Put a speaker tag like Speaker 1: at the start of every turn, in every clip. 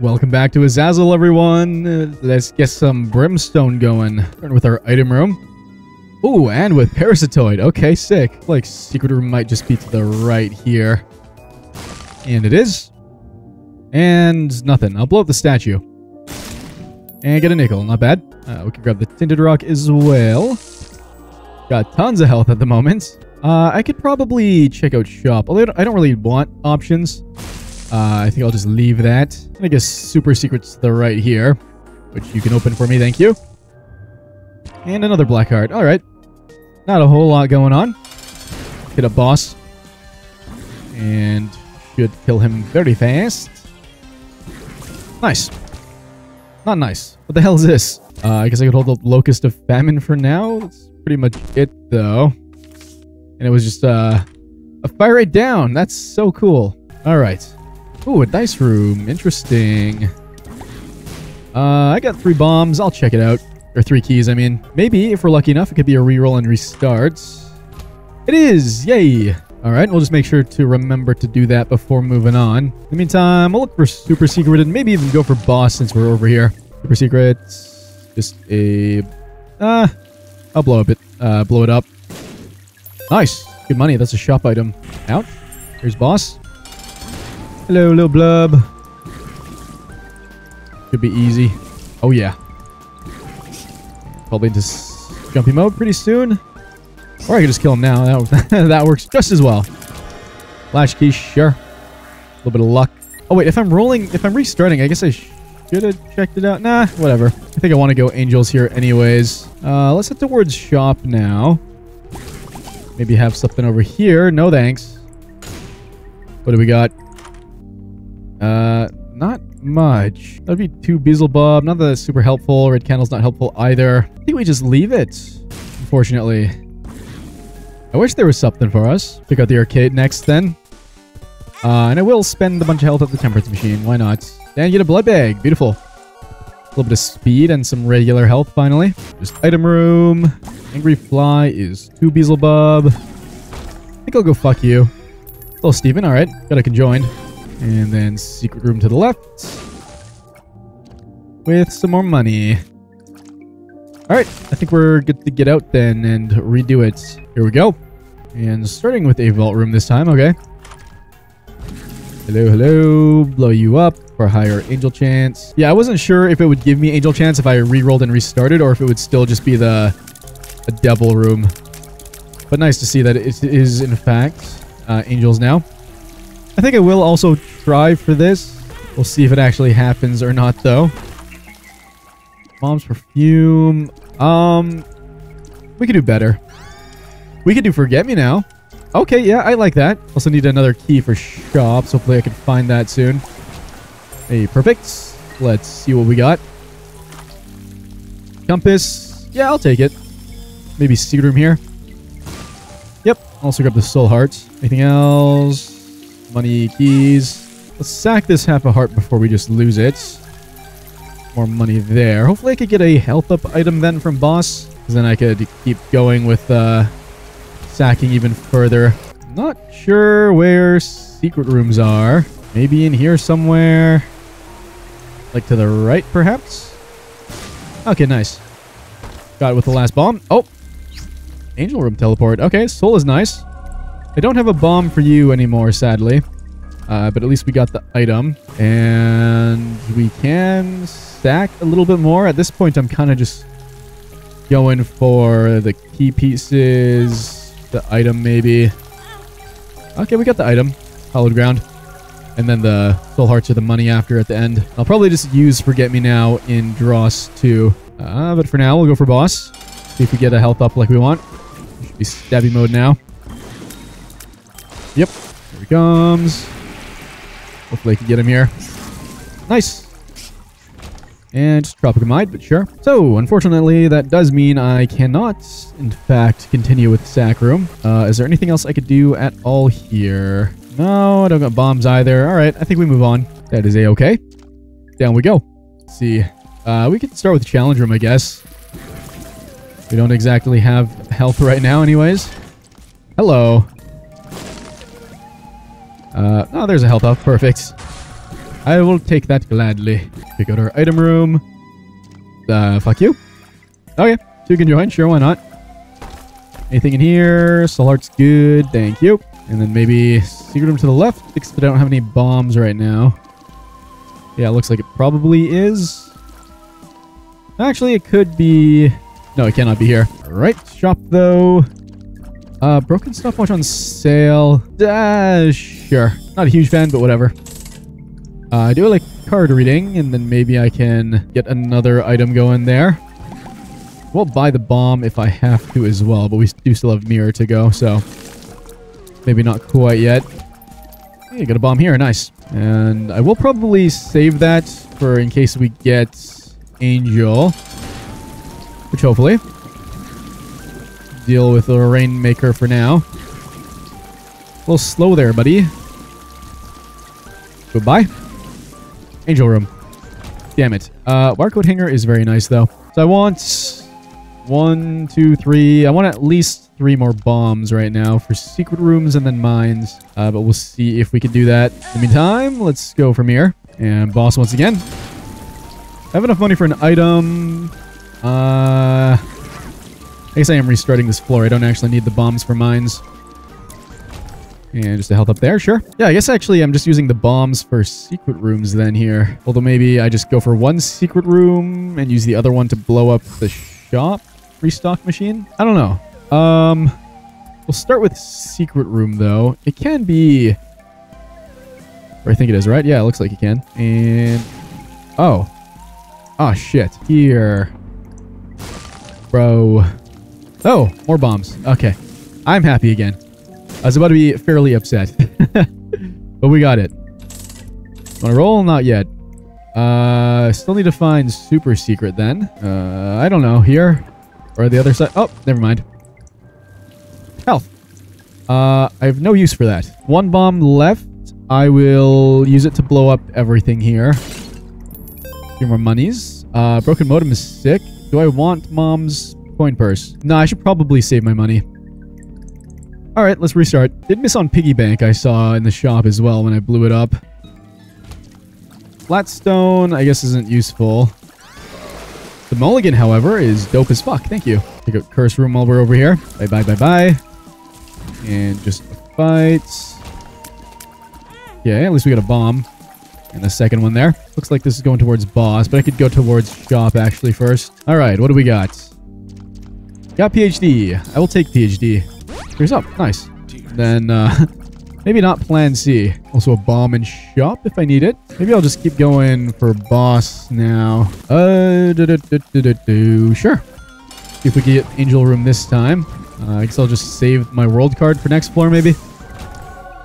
Speaker 1: Welcome back to Azazel, everyone. Let's get some brimstone going. Starting with our item room. Ooh, and with parasitoid. Okay, sick. Like, secret room might just be to the right here. And it is. And nothing. I'll blow up the statue. And get a nickel. Not bad. Uh, we can grab the tinted rock as well. Got tons of health at the moment. Uh, I could probably check out shop. I don't really want options. Uh, I think I'll just leave that. I guess super secrets the right here, which you can open for me. Thank you. And another black heart. All right. Not a whole lot going on. Hit a boss. And should kill him very fast. Nice. Not nice. What the hell is this? Uh, I guess I could hold the Locust of Famine for now. That's pretty much it, though. And it was just uh, a fire rate down. That's so cool. All right. Ooh, a dice room. Interesting. Uh, I got three bombs. I'll check it out. Or three keys, I mean. Maybe, if we're lucky enough, it could be a reroll and restart. It is! Yay! Alright, we'll just make sure to remember to do that before moving on. In the meantime, we'll look for Super Secret and maybe even go for Boss since we're over here. Super Secret. Just a... Uh, I'll blow up it. Uh, blow it up. Nice! Good money. That's a shop item. Out. Here's Boss. Hello, little blub. Should be easy. Oh, yeah. Probably into jumpy mode pretty soon. Or I could just kill him now. That, that works just as well. Flash key, sure. A little bit of luck. Oh, wait. If I'm rolling, if I'm restarting, I guess I should have checked it out. Nah, whatever. I think I want to go angels here anyways. Uh, let's head towards shop now. Maybe have something over here. No thanks. What do we got? Uh, not much. That'd be two Beelzebub. Not that super helpful. Red Candle's not helpful either. I think we just leave it, unfortunately. I wish there was something for us. Pick out the arcade next then. Uh, and I will spend a bunch of health at the temperance machine. Why not? And get a blood bag. Beautiful. A little bit of speed and some regular health finally. Just item room. Angry Fly is two Beelzebub. I think I'll go fuck you. Hello, Steven. All right. Got a conjoined. And then secret room to the left. With some more money. Alright, I think we're good to get out then and redo it. Here we go. And starting with a vault room this time, okay. Hello, hello. Blow you up for higher angel chance. Yeah, I wasn't sure if it would give me angel chance if I re-rolled and restarted or if it would still just be the a devil room. But nice to see that it is in fact uh, angels now. I think I will also try for this. We'll see if it actually happens or not, though. Mom's perfume. Um, we could do better. We could do forget me now. Okay, yeah, I like that. Also need another key for shops. Hopefully I can find that soon. Hey, perfect. Let's see what we got. Compass. Yeah, I'll take it. Maybe secret room here. Yep. Also grab the soul heart. Anything else? Money, keys. Let's sack this half a heart before we just lose it. More money there. Hopefully I could get a health up item then from boss. Because then I could keep going with uh, sacking even further. Not sure where secret rooms are. Maybe in here somewhere. Like to the right, perhaps? Okay, nice. Got it with the last bomb. Oh! Angel room teleport. Okay, soul is nice. I don't have a bomb for you anymore, sadly. Uh, but at least we got the item. And we can stack a little bit more. At this point, I'm kind of just going for the key pieces, the item maybe. Okay, we got the item. Hallowed ground. And then the soul hearts are the money after at the end. I'll probably just use Forget Me Now in Dross too. Uh, but for now, we'll go for boss. See if we get a health up like we want. Should be stabby mode now. Yep. Here he comes. Hopefully I can get him here. Nice. And Tropicamide, but sure. So, unfortunately, that does mean I cannot, in fact, continue with the Sack Room. Uh, is there anything else I could do at all here? No, I don't got bombs either. All right, I think we move on. That is a-okay. Down we go. Let's see. Uh, we can start with the challenge room, I guess. We don't exactly have health right now anyways. Hello. Uh, oh, there's a health up. Perfect. I will take that gladly. Pick out our item room. Uh, fuck you. Okay, so you can join. Sure, why not? Anything in here? Soul Heart's good. Thank you. And then maybe secret room to the left, except I don't have any bombs right now. Yeah, it looks like it probably is. Actually, it could be... No, it cannot be here. All right, shop though. Uh, broken stopwatch on sale. Uh, sure. Not a huge fan, but whatever. Uh, I do like card reading, and then maybe I can get another item going there. We'll buy the bomb if I have to as well, but we do still have mirror to go, so maybe not quite yet. Hey, got a bomb here. Nice. And I will probably save that for in case we get Angel. Which hopefully. Deal with the Rainmaker for now. A little slow there, buddy. Goodbye. Angel room. Damn it. Uh, barcode hanger is very nice, though. So I want one, two, three. I want at least three more bombs right now for secret rooms and then mines. Uh, but we'll see if we can do that. In the meantime, let's go from here. And boss once again. I have enough money for an item. Uh, I guess I am restarting this floor. I don't actually need the bombs for mines. And just a health up there, sure. Yeah, I guess actually I'm just using the bombs for secret rooms then here. Although maybe I just go for one secret room and use the other one to blow up the shop restock machine. I don't know. Um, we'll start with secret room though. It can be... Or I think it is, right? Yeah, it looks like it can. And... Oh. Oh, shit. Here. Bro. Oh, more bombs. Okay. I'm happy again. I was about to be fairly upset. but we got it. Wanna roll? Not yet. Uh, still need to find super secret then. Uh, I don't know. Here? Or the other side? Oh, never mind. Health. Uh, I have no use for that. One bomb left. I will use it to blow up everything here. A few more monies. Uh, broken modem is sick. Do I want mom's coin purse? No, I should probably save my money. All right, let's restart. Did miss on piggy bank I saw in the shop as well when I blew it up. Flatstone, I guess, isn't useful. The mulligan, however, is dope as fuck. Thank you. Up curse room while we're over here. Bye, bye, bye, bye. And just a fight. Yeah, at least we got a bomb. And the second one there. Looks like this is going towards boss, but I could go towards shop actually first. All right, what do we got? Got PhD. I will take PhD. Here's up. Nice. Then, uh, maybe not plan C. Also a bomb and shop if I need it. Maybe I'll just keep going for boss now. Uh, do, do, do, do, do, do. Sure. If we can get angel room this time. Uh, I guess I'll just save my world card for next floor, maybe.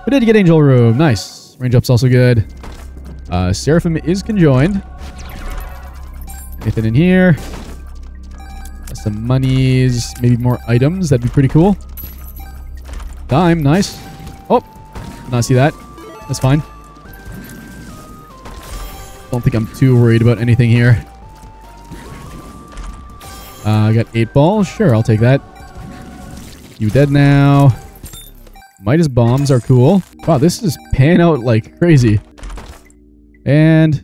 Speaker 1: We did get angel room. Nice. Range up's also good. Uh, Seraphim is conjoined. Anything in here? Some monies, maybe more items. That'd be pretty cool. Dime, nice. Oh, not see that. That's fine. Don't think I'm too worried about anything here. Uh, I got eight balls. Sure, I'll take that. You dead now. Midas bombs are cool. Wow, this is pan out like crazy. And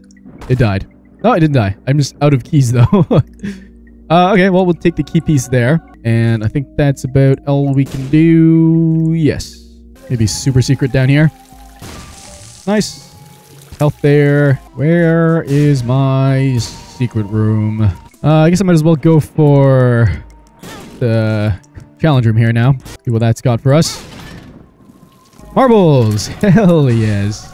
Speaker 1: it died. No, it didn't die. I'm just out of keys though. uh, okay, well, we'll take the key piece there. And I think that's about all we can do. Yes. Maybe super secret down here. Nice. Health there. Where is my secret room? Uh, I guess I might as well go for the challenge room here now. See what that's got for us. Marbles! Hell yes.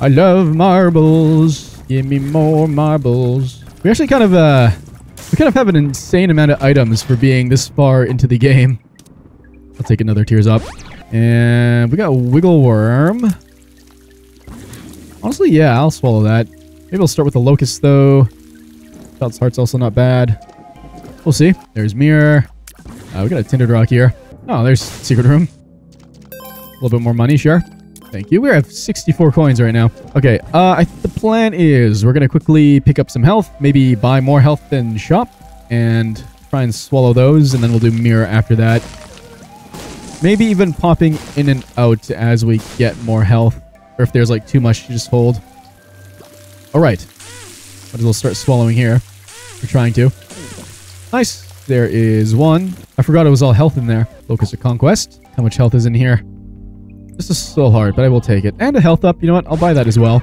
Speaker 1: I love marbles. Give me more marbles. We actually kind of, uh, we kind of have an insane amount of items for being this far into the game. I'll take another tears up. And we got Wiggle Worm. Honestly, yeah, I'll swallow that. Maybe I'll start with the Locust, though. Child's Heart's also not bad. We'll see. There's Mirror. Uh, we got a Tinted Rock here. Oh, there's Secret Room. A little bit more money, sure. Thank you. We have 64 coins right now. Okay, uh, I, the plan is we're going to quickly pick up some health, maybe buy more health than shop, and try and swallow those, and then we'll do mirror after that. Maybe even popping in and out as we get more health, or if there's like too much to just hold. All right. Might as well start swallowing here. We're trying to. Nice. There is one. I forgot it was all health in there. Locust of Conquest. How much health is in here? This is so hard, but I will take it. And a health up. You know what? I'll buy that as well.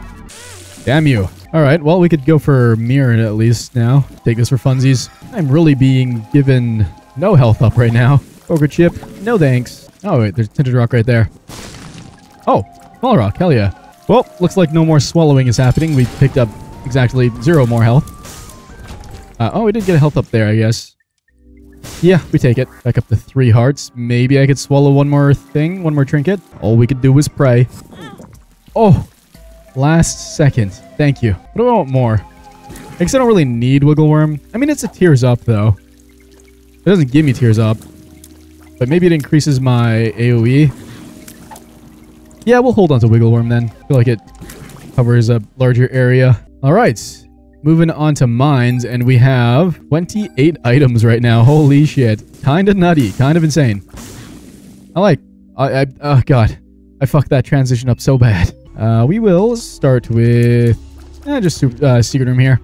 Speaker 1: Damn you. All right. Well, we could go for Mirren at least now. Take this for funsies. I'm really being given no health up right now. Ogre chip. No thanks. Oh, wait. There's tinted rock right there. Oh, small rock. Hell yeah. Well, looks like no more swallowing is happening. We picked up exactly zero more health. Uh, oh, we did get a health up there, I guess. Yeah, we take it. Back up to three hearts. Maybe I could swallow one more thing, one more trinket. All we could do was pray. Oh, last second. Thank you. What do I want more? I guess I don't really need Wiggle Worm. I mean, it's a Tears Up, though. It doesn't give me Tears Up. But maybe it increases my AoE. Yeah, we'll hold on to Wiggle Worm then. I feel like it covers a larger area. All right. Moving on to mines, and we have 28 items right now. Holy shit. Kind of nutty. Kind of insane. I like... I, I... Oh, God. I fucked that transition up so bad. Uh, we will start with... Eh, just uh, secret room here.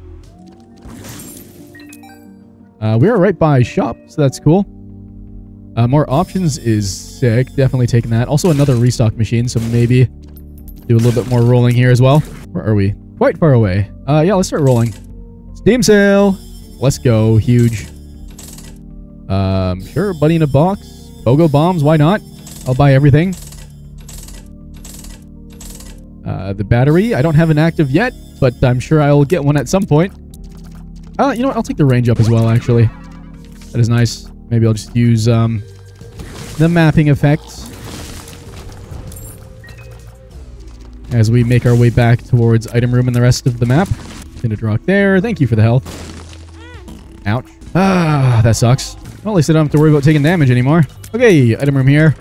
Speaker 1: Uh, we are right by shop, so that's cool. Uh, more options is sick. Definitely taking that. Also another restock machine, so maybe do a little bit more rolling here as well. Where are we? Quite far away. Uh, yeah, let's start rolling. Steam sale. Let's go. Huge. Um, sure. Buddy in a box. Bogo bombs. Why not? I'll buy everything. Uh, the battery. I don't have an active yet, but I'm sure I'll get one at some point. Uh, you know what? I'll take the range up as well, actually. That is nice. Maybe I'll just use um, the mapping effects. As we make our way back towards item room and the rest of the map. Tinted rock there. Thank you for the health. Ouch. Ah, that sucks. Well, at least I don't have to worry about taking damage anymore. Okay, item room here.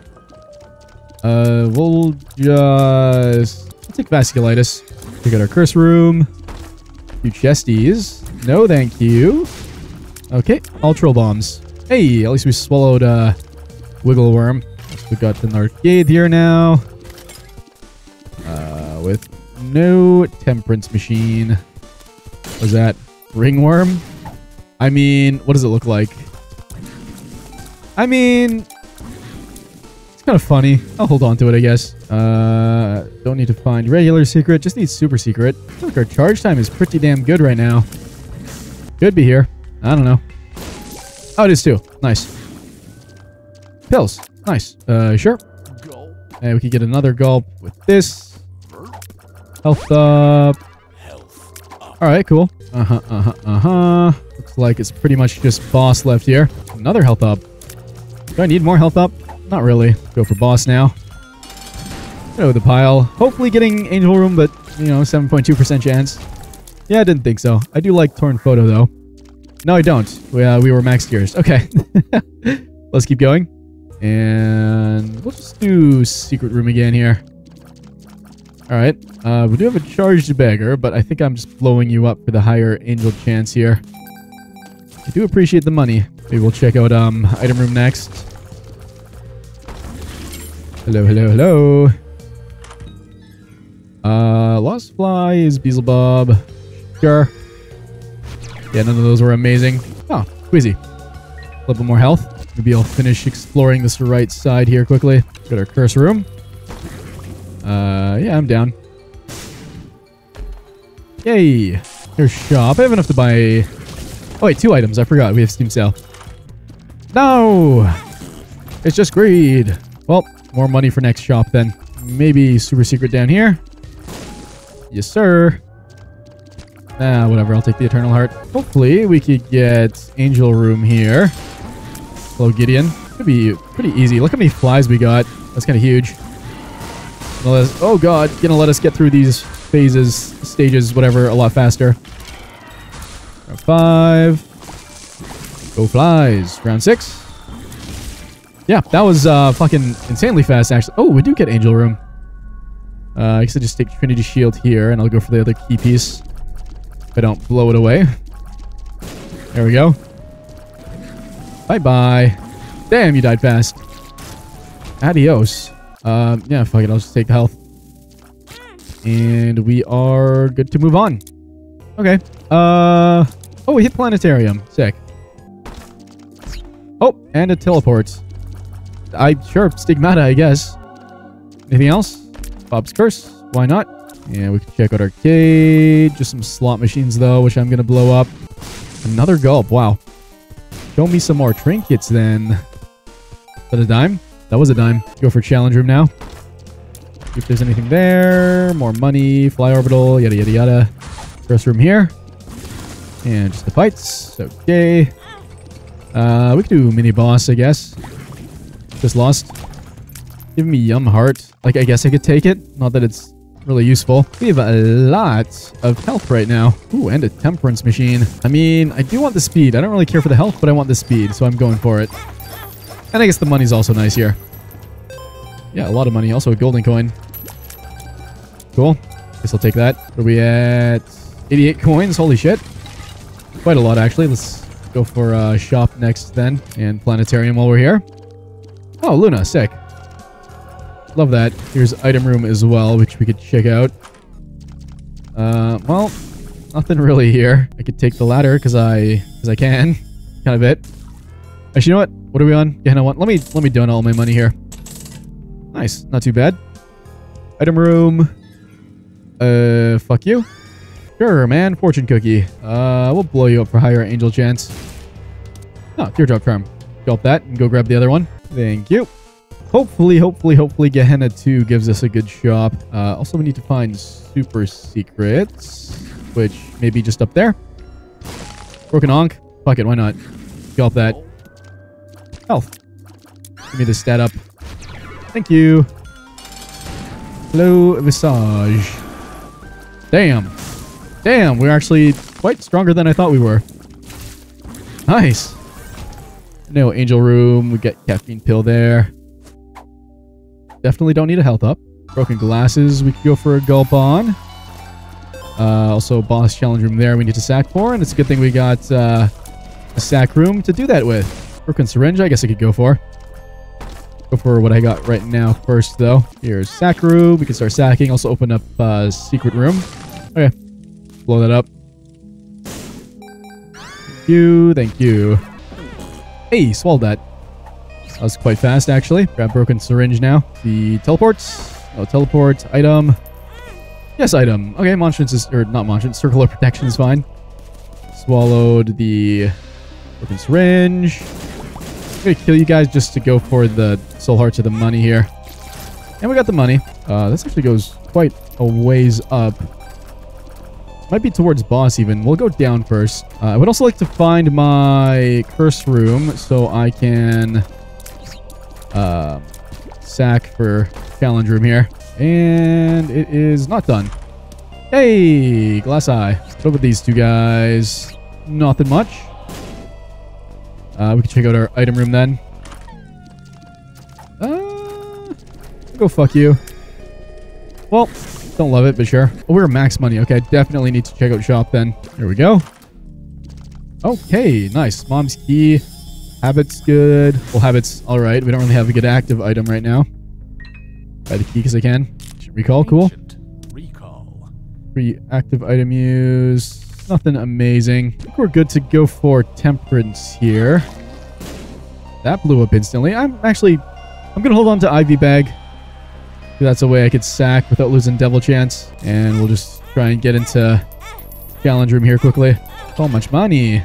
Speaker 1: Uh, we'll just... I'll take vasculitis. We got our curse room. Two chesties. No, thank you. Okay, ultra bombs. Hey, at least we swallowed uh, Wiggle Worm. We got an arcade here now. With no temperance machine. Was that ringworm? I mean, what does it look like? I mean, it's kind of funny. I'll hold on to it, I guess. Uh, don't need to find regular secret. Just need super secret. I think our charge time is pretty damn good right now. Could be here. I don't know. Oh, it is too. Nice. Pills. Nice. Uh, sure. And we could get another gulp with this. Health up. Alright, cool. Uh-huh, uh-huh, uh-huh. Looks like it's pretty much just boss left here. Another health up. Do I need more health up? Not really. Go for boss now. Go the pile. Hopefully getting Angel Room, but, you know, 7.2% chance. Yeah, I didn't think so. I do like Torn Photo, though. No, I don't. We, uh, we were max gears. Okay. Let's keep going. And we'll just do Secret Room again here. Alright. Uh, we do have a charged beggar, but I think I'm just blowing you up for the higher angel chance here. I do appreciate the money. Maybe we'll check out um item room next. Hello, hello, hello. Uh, Lost Flies, Beelzebub. Sure. Yeah, none of those were amazing. Oh, Queasy. A little bit more health. Maybe I'll finish exploring this right side here quickly. Got our curse room. Uh, yeah, I'm down. Yay. Here's shop. I have enough to buy... Oh, wait, two items. I forgot. We have Steam Sale. No! It's just greed. Well, more money for next shop then. Maybe super secret down here. Yes, sir. Ah, whatever. I'll take the Eternal Heart. Hopefully, we could get Angel Room here. Hello, Gideon. Could be pretty easy. Look how many flies we got. That's kind of huge. Oh, God. Gonna let us get through these phases, stages, whatever, a lot faster. Round five. Go flies. Round six. Yeah, that was uh, fucking insanely fast, actually. Oh, we do get Angel Room. Uh, I guess I just take Trinity Shield here, and I'll go for the other key piece. If I don't blow it away. There we go. Bye-bye. Damn, you died fast. Adios. Um, yeah, fuck it. I'll just take health. And we are good to move on. Okay. Uh, oh, we hit planetarium. Sick. Oh, and a teleport. I, sure, stigmata, I guess. Anything else? Bob's Curse. Why not? Yeah, we can check out our arcade. Just some slot machines, though, which I'm going to blow up. Another gulp. Wow. Show me some more trinkets, then. Is that a dime? That was a dime. Go for challenge room now. If there's anything there. More money. Fly orbital. Yada, yada, yada. First room here. And just the fights. Okay. Uh, we could do mini boss, I guess. Just lost. Give me Yum Heart. Like, I guess I could take it. Not that it's really useful. We have a lot of health right now. Ooh, and a temperance machine. I mean, I do want the speed. I don't really care for the health, but I want the speed, so I'm going for it. And I guess the money's also nice here. Yeah, a lot of money. Also a golden coin. Cool. Guess I'll take that. Are we at? 88 coins. Holy shit. Quite a lot, actually. Let's go for uh, shop next then. And planetarium while we're here. Oh, Luna. Sick. Love that. Here's item room as well, which we could check out. Uh, well, nothing really here. I could take the ladder because I, because I can, kind of bit. Actually, you know what? What are we on? Yeah, no, what? Let me let me donate all my money here. Nice, not too bad. Item room. Uh, fuck you. Sure, man. Fortune cookie. Uh, we'll blow you up for higher angel chance. Oh, teardrop charm. Gulp that and go grab the other one. Thank you. Hopefully, hopefully, hopefully Gehenna 2 gives us a good shop. Uh, also, we need to find super secrets, which may be just up there. Broken Ankh. Fuck it, why not? Gulp that. Health. Give me the stat up. Thank you. Hello, Visage. Damn. Damn, we're actually quite stronger than I thought we were. Nice. No angel room. We get caffeine pill there. Definitely don't need a health up. Broken glasses, we could go for a gulp on. Uh, also, boss challenge room there we need to sack for, and it's a good thing we got uh, a sack room to do that with. Broken syringe, I guess I could go for. Go for what I got right now first, though. Here's sack room. We can start sacking. Also open up uh, secret room. Okay. Blow that up. Thank you. Thank you. Hey, swallowed that. That was quite fast, actually. Grab broken syringe now. The teleports. No teleport. Item. Yes, item. Okay, Monstrance is... Or not Monstrance. Circular protection is fine. Swallowed the broken syringe. Gonna kill you guys just to go for the soul hearts of the money here. And we got the money. Uh, this actually goes quite a ways up. Might be towards boss even. We'll go down first. Uh, I would also like to find my curse room so I can uh, sack for challenge room here. And it is not done. Hey, glass eye. What with these two guys? Nothing much. Uh, we can check out our item room then. Uh, go fuck you. Well, don't love it, but sure. Oh, we're max money. Okay, definitely need to check out shop then. There we go. Okay, nice. Mom's key. Habits good. Well, habits, all right. We don't really have a good active item right now. Buy the key because I can. Recall, cool.
Speaker 2: Recall.
Speaker 1: Free active item use. Nothing amazing. I think we're good to go for temperance here. That blew up instantly. I'm actually... I'm going to hold on to IV Bag. That's a way I could sack without losing Devil Chance. And we'll just try and get into challenge room here quickly. So much money.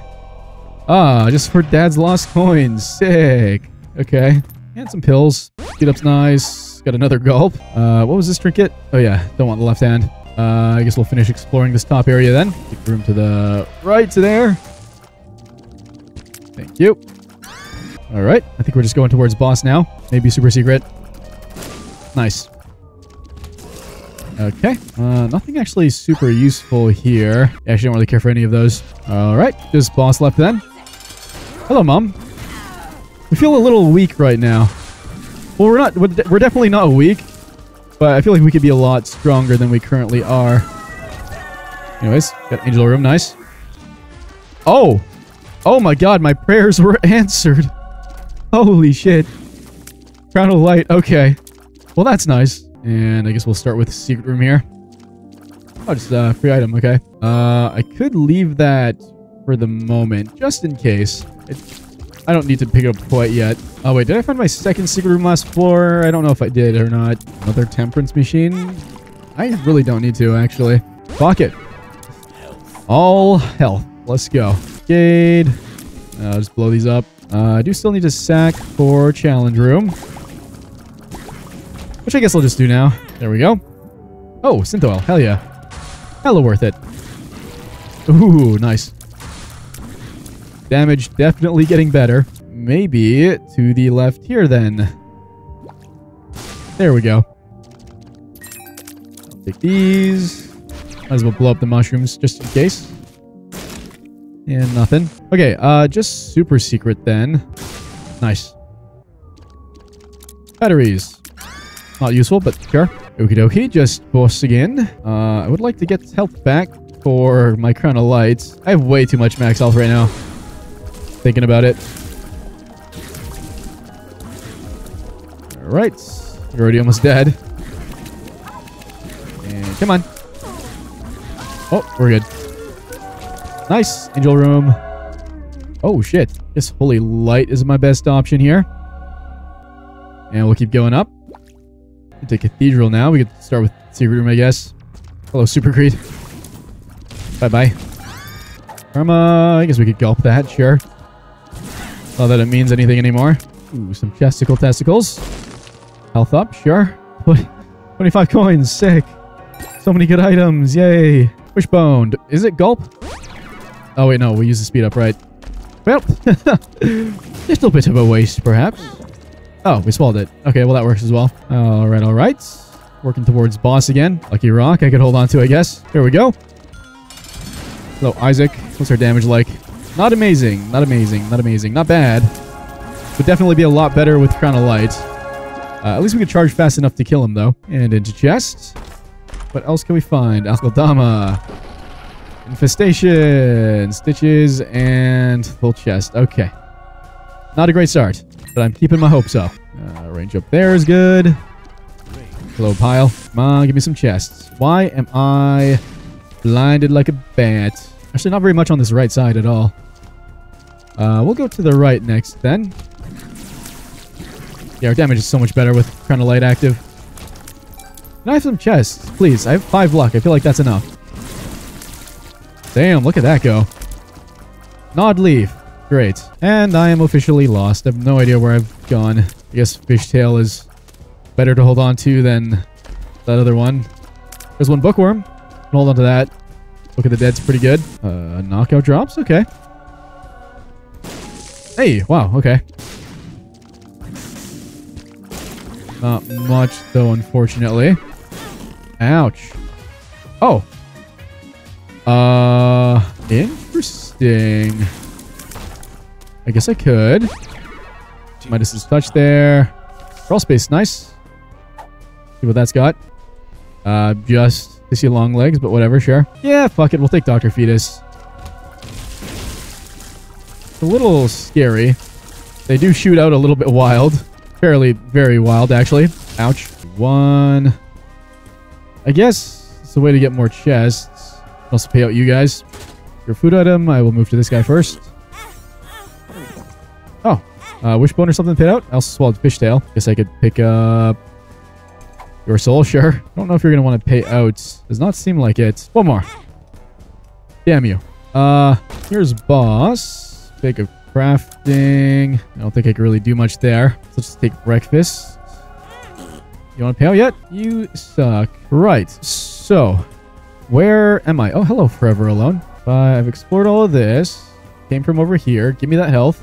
Speaker 1: Ah, just for Dad's lost coins. Sick. Okay. And some pills. Get up's nice. Got another gulp. Uh, what was this trinket? Oh yeah, don't want the left hand. Uh, I guess we'll finish exploring this top area then. Take room to the right to there. Thank you. All right. I think we're just going towards boss now. Maybe super secret. Nice. Okay. Uh, nothing actually super useful here. Actually don't really care for any of those. All right. Just boss left then. Hello, Mom. We feel a little weak right now. Well, we're not. We're definitely not weak. But I feel like we could be a lot stronger than we currently are. Anyways, got Angel Room. Nice. Oh. Oh my god, my prayers were answered. Holy shit. Crown of Light. Okay. Well, that's nice. And I guess we'll start with Secret Room here. Oh, just a uh, free item. Okay. Uh, I could leave that for the moment, just in case. I don't need to pick it up quite yet. Oh, wait. Did I find my second secret room last floor? I don't know if I did or not. Another temperance machine? I really don't need to, actually. Fuck it. All health. Let's go. Gade. Uh, just blow these up. Uh, I do still need to sack for challenge room. Which I guess I'll just do now. There we go. Oh, synthoil. Hell yeah. Hella worth it. Ooh, nice. Damage definitely getting better. Maybe to the left here then. There we go. Take these. Might as well blow up the mushrooms just in case. And nothing. Okay, uh, just super secret then. Nice. Batteries. Not useful, but sure. Okie dokie, just boss again. Uh, I would like to get health back for my crown of lights. I have way too much max health right now. Thinking about it. Alright. You're already almost dead. And come on. Oh, we're good. Nice. Angel room. Oh, shit. This holy light is my best option here. And we'll keep going up. Into Cathedral now. We could start with Secret Room, I guess. Hello, Super Greed. Bye-bye. Karma. I guess we could gulp that, sure. Not that it means anything anymore. Ooh, some chesticle testicles. Health up, sure. 25 coins, sick. So many good items, yay. Wishbone. Is it gulp? Oh, wait, no. We use the speed up, right? Well, a little bit of a waste, perhaps. Oh, we swallowed it. Okay, well, that works as well. All right, all right. Working towards boss again. Lucky rock I could hold on to, I guess. There we go. Hello, Isaac. What's our damage like? Not amazing. Not amazing. Not amazing. Not bad. Would definitely be a lot better with Crown of Light. Uh, at least we could charge fast enough to kill him, though. And into chest. What else can we find? Alkaldama. Infestation. Stitches. And full chest. Okay. Not a great start but I'm keeping my hopes up. Uh, range up there is good. Hello, pile. Come on, give me some chests. Why am I blinded like a bat? Actually, not very much on this right side at all. Uh, we'll go to the right next, then. Yeah, our damage is so much better with Light active. Can I have some chests? Please, I have five luck. I feel like that's enough. Damn, look at that go. Nod leaf. Great. And I am officially lost. I have no idea where I've gone. I guess Fishtail is better to hold on to than that other one. There's one bookworm. Hold on to that. Book of the Dead's pretty good. Uh, knockout drops? Okay. Hey, wow, okay. Not much, though, unfortunately. Ouch. Oh. Uh, interesting. I guess I could. Midas's touch there. Crawl space, nice. See what that's got. Uh, just to see long legs, but whatever, sure. Yeah, fuck it. We'll take Dr. Fetus. A little scary. They do shoot out a little bit wild. Fairly, very wild, actually. Ouch. One. I guess it's a way to get more chests. Also pay out you guys. Your food item, I will move to this guy first. Oh, uh, wishbone or something paid out? I also swallowed fishtail. Guess I could pick up your soul, sure. I don't know if you're going to want to pay out. Does not seem like it. One more. Damn you. Uh, here's boss. Bag of Crafting. I don't think I can really do much there. So let's just take breakfast. You want to pay out yet? You suck. Right. So, where am I? Oh, hello, Forever Alone. Uh, I've explored all of this. Came from over here. Give me that health.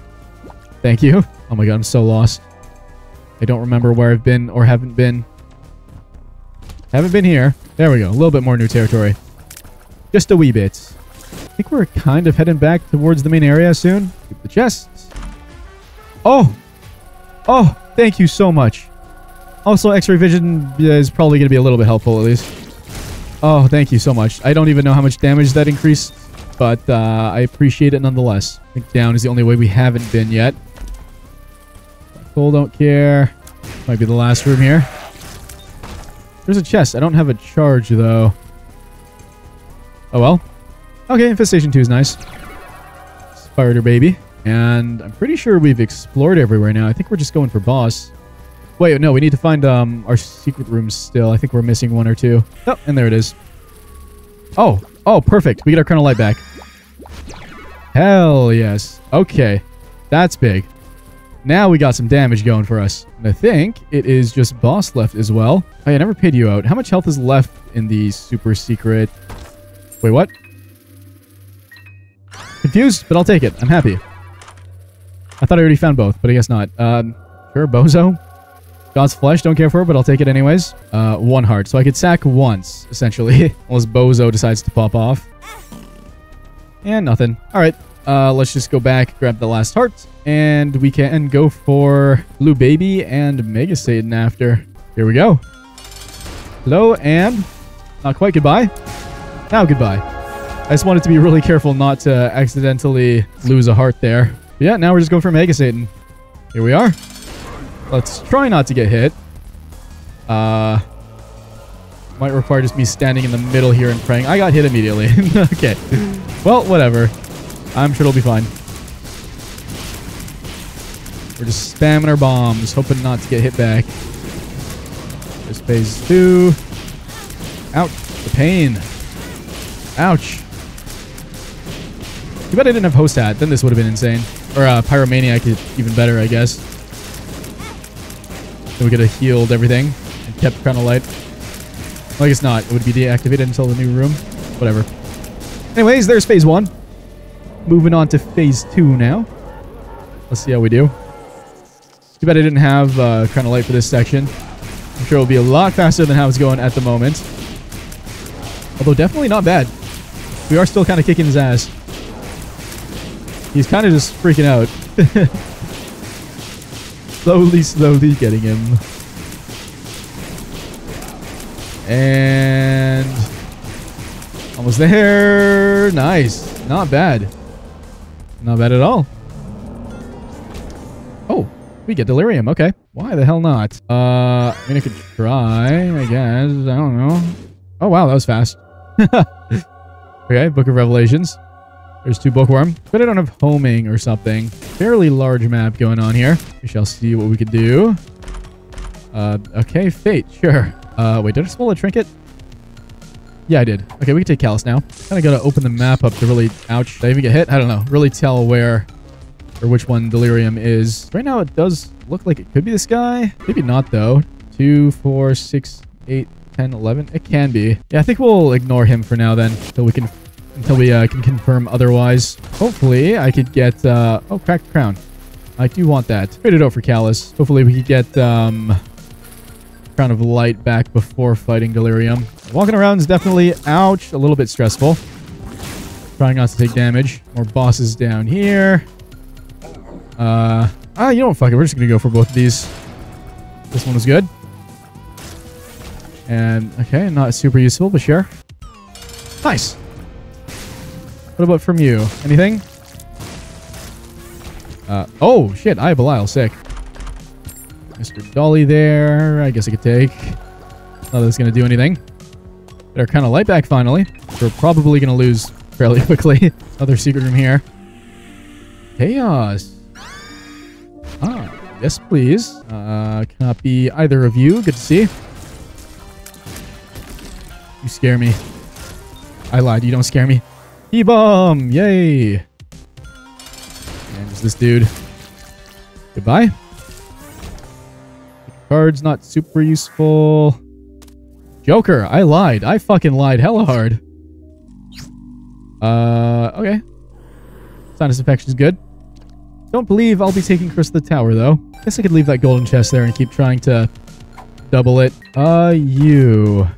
Speaker 1: Thank you. Oh my god, I'm so lost. I don't remember where I've been or haven't been. Haven't been here. There we go. A little bit more new territory. Just a wee bit. I think we're kind of heading back towards the main area soon. Keep the chests. Oh! Oh, thank you so much. Also, X-ray vision is probably going to be a little bit helpful at least. Oh, thank you so much. I don't even know how much damage that increased, but uh, I appreciate it nonetheless. I think down is the only way we haven't been yet. Full don't care. Might be the last room here. There's a chest. I don't have a charge, though. Oh well. Okay, Infestation 2 is nice. Spider baby. And I'm pretty sure we've explored everywhere now. I think we're just going for boss. Wait, no, we need to find um our secret rooms still. I think we're missing one or two. Oh, and there it is. Oh, oh, perfect. We get our Crown of Light back. Hell yes. Okay, that's big. Now we got some damage going for us. And I think it is just boss left as well. Oh, yeah, I never paid you out. How much health is left in the super secret? Wait, what? Confused, but I'll take it. I'm happy. I thought I already found both, but I guess not. Um, sure, Bozo. God's flesh, don't care for it, but I'll take it anyways. Uh, one heart. So I could sack once, essentially. Unless Bozo decides to pop off. And nothing. Alright, uh, let's just go back, grab the last heart, and we can go for Blue Baby and Mega Satan after. Here we go. Hello, and not quite goodbye. Now goodbye. I just wanted to be really careful not to accidentally lose a heart there. But yeah, now we're just going for Mega Satan. Here we are. Let's try not to get hit. Uh, might require just me standing in the middle here and praying. I got hit immediately. okay. Well, whatever. I'm sure it'll be fine. We're just spamming our bombs, hoping not to get hit back. There's phase two. Ouch. The pain. Ouch. Too bad I didn't have host hat. Then this would have been insane. Or uh, pyromaniac even better, I guess. Then we could have healed everything and kept Crown of Light. Well, I guess not. It would be deactivated until the new room. Whatever. Anyways, there's phase one. Moving on to phase two now. Let's see how we do. Too bad I didn't have uh, Crown of Light for this section. I'm sure it'll be a lot faster than how it's going at the moment. Although definitely not bad. We are still kind of kicking his ass. He's kind of just freaking out. slowly, slowly getting him. And... Almost there. Nice. Not bad. Not bad at all. Oh, we get delirium. Okay. Why the hell not? Uh, I mean, I could try, I guess. I don't know. Oh, wow. That was fast. okay. Book of Revelations. There's two bookworm. But I don't have homing or something. Fairly large map going on here. We shall see what we could do. Uh, okay. Fate. Sure. Uh, wait, did I spoil a trinket? Yeah, I did. Okay, we can take Callus now. Kind of got to open the map up to really... Ouch. Did I even get hit? I don't know. Really tell where or which one Delirium is. Right now, it does look like it could be this guy. Maybe not, though. 2, 4, 6, 8, 10, 11. It can be. Yeah, I think we'll ignore him for now then until we can until we uh, can confirm otherwise. Hopefully, I could get... Uh, oh, cracked crown. I do want that. Trade it out for Callus. Hopefully, we could get... Um, Crown of Light back before fighting Delirium. Walking around is definitely, ouch, a little bit stressful. Trying not to take damage. More bosses down here. Uh, ah, you know what, fuck it. We're just going to go for both of these. This one was good. And, okay, not super useful, but sure. Nice. What about from you? Anything? Uh, oh, shit. I have Belial. Sick. Mr. Dolly there. I guess I could take. Not that it's going to do anything. They're Crown of Light back finally. We're probably going to lose fairly quickly. Another secret room here. Chaos. Ah, yes, please. Uh, cannot be either of you. Good to see. You scare me. I lied. You don't scare me. E-bomb! Yay! And just this dude. Goodbye. Cards not super useful. Joker, I lied. I fucking lied hella hard. Uh, okay. Sinus infection's good. Don't believe I'll be taking Chris the Tower, though. Guess I could leave that golden chest there and keep trying to double it. Uh, you.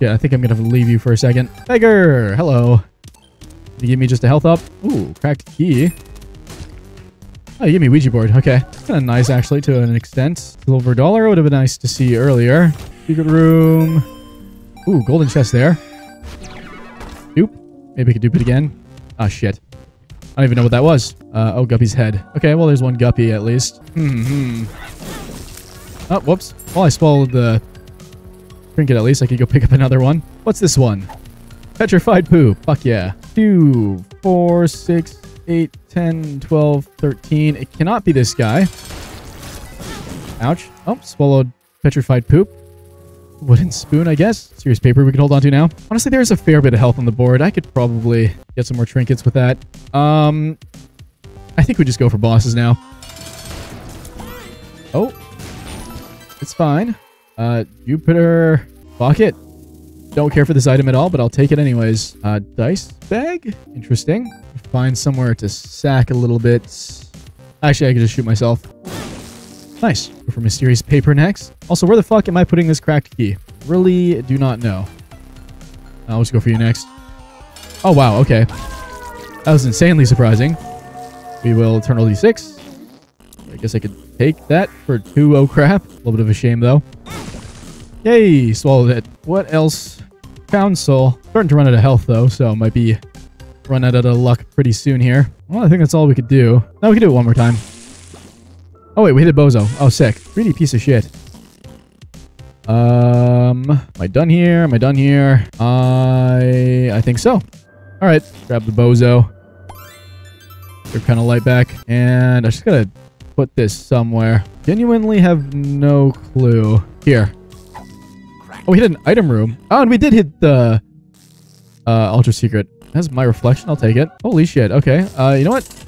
Speaker 1: Yeah, I think I'm gonna leave you for a second. Beggar! Hello. You give me just a health up? Ooh, cracked key. Oh, you give me Ouija board. Okay. Kind of nice, actually, to an extent. Silver dollar would have been nice to see earlier. Secret room. Ooh, golden chest there. Dupe. Maybe I could dupe it again. Ah, shit. I don't even know what that was. Uh, oh, Guppy's head. Okay, well, there's one Guppy at least. Hmm, hmm. Oh, whoops. Well, I spoiled the trinket at least. I could go pick up another one. What's this one? Petrified poop. Fuck yeah. 2, 4, 6, 8, 10, 12, 13. It cannot be this guy. Ouch. Oh, swallowed petrified poop. Wooden spoon, I guess. Serious paper we can hold on to now. Honestly, there's a fair bit of health on the board. I could probably get some more trinkets with that. Um, I think we just go for bosses now. Oh. It's fine. Uh, Jupiter bucket. Don't care for this item at all, but I'll take it anyways. Uh, dice bag? Interesting. Find somewhere to sack a little bit. Actually, I could just shoot myself. Nice. Go for mysterious paper next. Also, where the fuck am I putting this cracked key? Really do not know. I'll just go for you next. Oh, wow. Okay. That was insanely surprising. We will turn all d6. I guess I could take that for two. Oh, crap. A little bit of a shame, though. Yay, swallowed it. What else? Crown Soul. Starting to run out of health, though, so might be run out of luck pretty soon here. Well, I think that's all we could do. Now we can do it one more time. Oh, wait, we hit a bozo. Oh, sick. 3D piece of shit. Um, am I done here? Am I done here? I I think so. All right, grab the bozo. They're kind of light back. And I just gotta put this somewhere. Genuinely have no clue. Here. Oh, we hit an item room. Oh, and we did hit the uh, ultra secret. That's my reflection. I'll take it. Holy shit. Okay. Uh, you know what?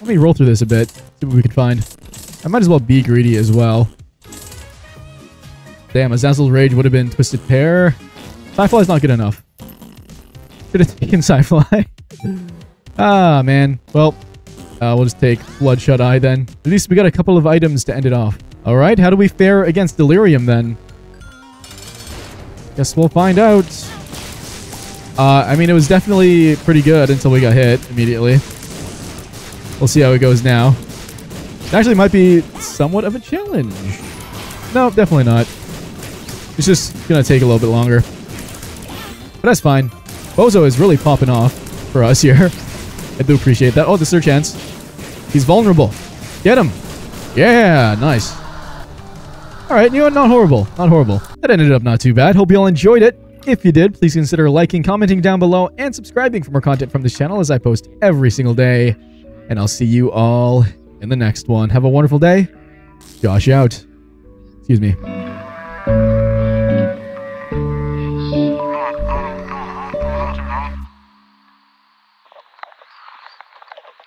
Speaker 1: Let me roll through this a bit. See what we can find. I might as well be greedy as well. Damn, Azazel's Rage would have been Twisted Pair. Psy Fly's not good enough. Should have taken Sci-Fly. ah, man. Well, uh, we'll just take Bloodshot Eye then. At least we got a couple of items to end it off. All right, how do we fare against Delirium then? Guess we'll find out. Uh, I mean, it was definitely pretty good until we got hit immediately. We'll see how it goes now. It actually might be somewhat of a challenge. No, definitely not. It's just going to take a little bit longer. But that's fine. Bozo is really popping off for us here. I do appreciate that. Oh, the search chance. He's vulnerable. Get him. Yeah, nice. All right, you know, not horrible. Not horrible. That ended up not too bad. Hope you all enjoyed it. If you did, please consider liking, commenting down below, and subscribing for more content from this channel as I post every single day. And I'll see you all in the next one. Have a wonderful day. Josh out. Excuse me.